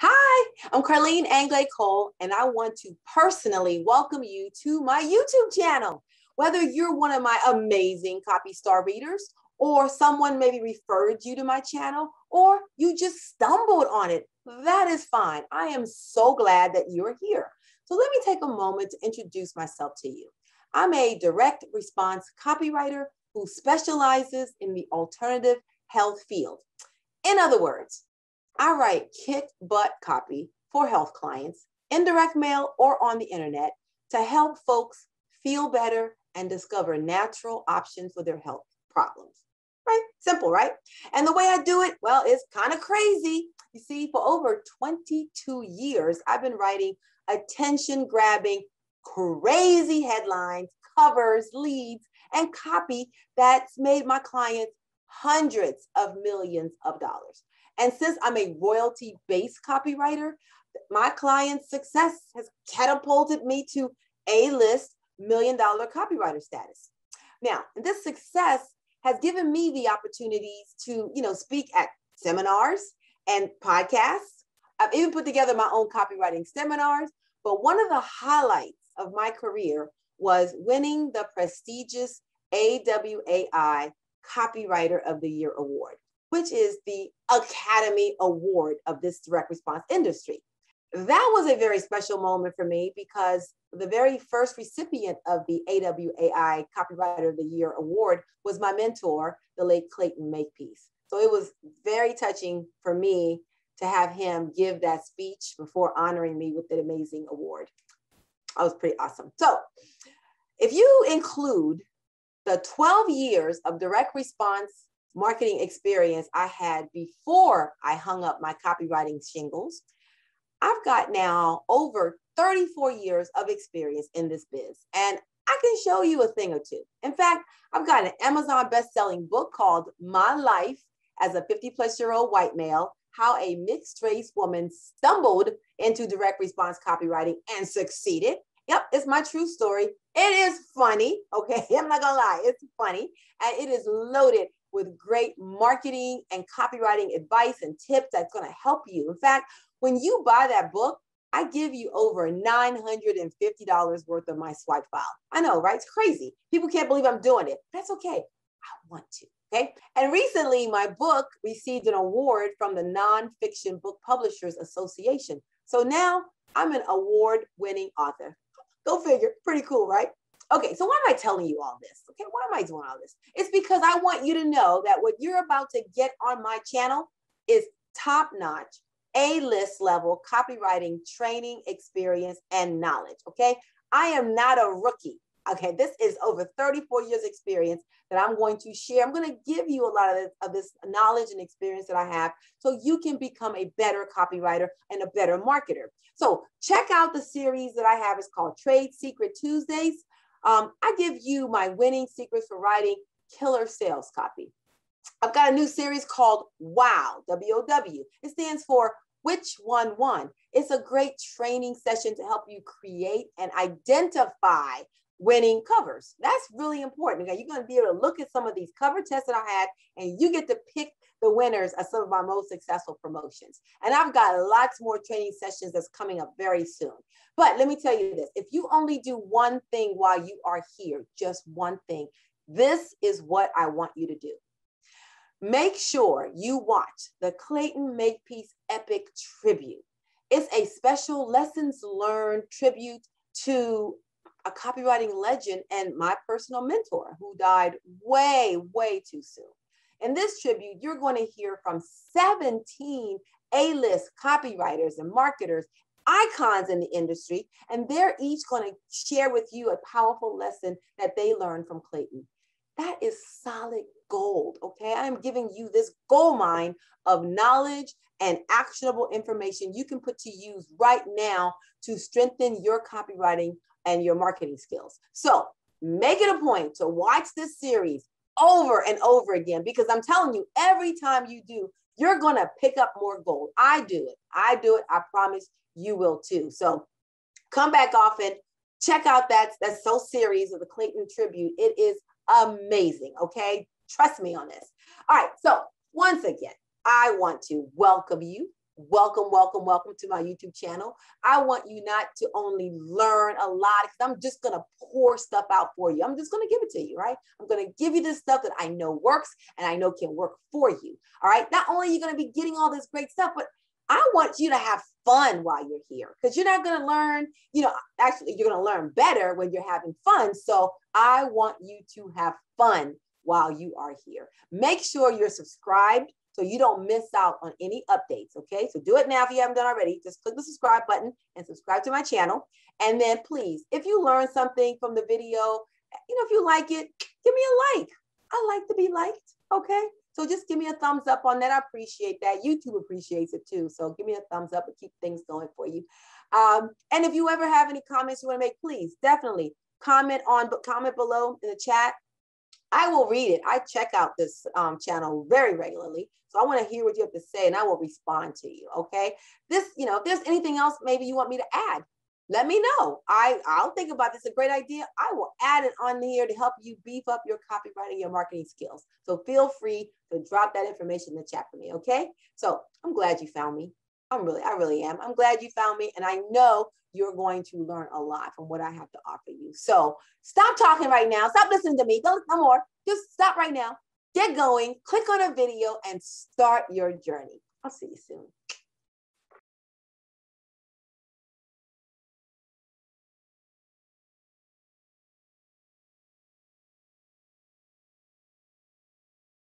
Hi, I'm Carline Anglade-Cole, and I want to personally welcome you to my YouTube channel. Whether you're one of my amazing copy star readers, or someone maybe referred you to my channel, or you just stumbled on it, that is fine. I am so glad that you're here. So let me take a moment to introduce myself to you. I'm a direct response copywriter who specializes in the alternative health field. In other words, I write kick butt copy for health clients, in direct mail, or on the internet to help folks feel better and discover natural options for their health problems. Right? Simple, right? And the way I do it, well, it's kind of crazy. You see, for over 22 years, I've been writing attention grabbing, crazy headlines, covers, leads, and copy that's made my clients hundreds of millions of dollars. And since I'm a royalty based copywriter, my client's success has catapulted me to A list million dollar copywriter status. Now, this success has given me the opportunities to, you know, speak at seminars and podcasts. I've even put together my own copywriting seminars. But one of the highlights of my career was winning the prestigious AWAI Copywriter of the Year award which is the Academy Award of this direct response industry. That was a very special moment for me because the very first recipient of the AWAI Copywriter of the Year award was my mentor, the late Clayton Makepeace. So it was very touching for me to have him give that speech before honoring me with an amazing award. That was pretty awesome. So if you include the 12 years of direct response marketing experience I had before I hung up my copywriting shingles, I've got now over 34 years of experience in this biz. And I can show you a thing or two. In fact, I've got an Amazon best-selling book called My Life as a 50 plus year old white male, how a mixed race woman stumbled into direct response copywriting and succeeded. Yep, it's my true story. It is funny. Okay. I'm not gonna lie. It's funny. And it is loaded with great marketing and copywriting advice and tips that's going to help you. In fact, when you buy that book, I give you over $950 worth of my swipe file. I know, right? It's crazy. People can't believe I'm doing it. That's okay. I want to. Okay. And recently, my book received an award from the Nonfiction Book Publishers Association. So now I'm an award winning author. Go figure. Pretty cool, right? Okay, so why am I telling you all this? Okay, why am I doing all this? It's because I want you to know that what you're about to get on my channel is top notch, A list level copywriting training, experience, and knowledge. Okay, I am not a rookie. Okay, this is over 34 years experience that I'm going to share. I'm going to give you a lot of this, of this knowledge and experience that I have so you can become a better copywriter and a better marketer. So check out the series that I have. It's called Trade Secret Tuesdays. Um, I give you my winning secrets for writing killer sales copy. I've got a new series called WOW, W O W. It stands for Which One Won. It's a great training session to help you create and identify winning covers. That's really important. You're going to be able to look at some of these cover tests that I had, and you get to pick the winners of some of my most successful promotions. And I've got lots more training sessions that's coming up very soon. But let me tell you this if you only do one thing while you are here, just one thing, this is what I want you to do. Make sure you watch the Clayton Makepeace Epic Tribute. It's a special lessons learned tribute to a copywriting legend and my personal mentor who died way, way too soon. In this tribute, you're going to hear from 17 A list copywriters and marketers, icons in the industry, and they're each going to share with you a powerful lesson that they learned from Clayton. That is solid gold, okay? I'm giving you this gold mine of knowledge and actionable information you can put to use right now to strengthen your copywriting and your marketing skills. So make it a point to watch this series over and over again because I'm telling you, every time you do, you're going to pick up more gold. I do it. I do it. I promise you will too. So come back often. Check out that, that so series of the Clayton Tribute. It is amazing. Okay. Trust me on this. All right. So once again, I want to welcome you welcome, welcome, welcome to my YouTube channel. I want you not to only learn a lot because I'm just going to pour stuff out for you. I'm just going to give it to you, right? I'm going to give you this stuff that I know works and I know can work for you. All right. Not only are you going to be getting all this great stuff, but I want you to have fun while you're here because you're not going to learn, you know, actually, you're going to learn better when you're having fun. So I want you to have fun while you are here. Make sure you're subscribed so you don't miss out on any updates. Okay, so do it now if you haven't done already. Just click the subscribe button and subscribe to my channel. And then please, if you learn something from the video, you know, if you like it, give me a like. I like to be liked. Okay. So just give me a thumbs up on that. I appreciate that. YouTube appreciates it too. So give me a thumbs up and keep things going for you. Um, and if you ever have any comments you want to make, please definitely comment on, comment below in the chat. I will read it. I check out this um, channel very regularly. So I want to hear what you have to say and I will respond to you. Okay. This, you know, if there's anything else maybe you want me to add, let me know. I, I'll think about this. A great idea. I will add it on here to help you beef up your copywriting, your marketing skills. So feel free to drop that information in the chat for me. Okay. So I'm glad you found me. I'm really, I really am. I'm glad you found me. And I know you're going to learn a lot from what I have to offer you. So stop talking right now. Stop listening to me. Don't no more. Just stop right now. Get going, click on a video and start your journey. I'll see you soon.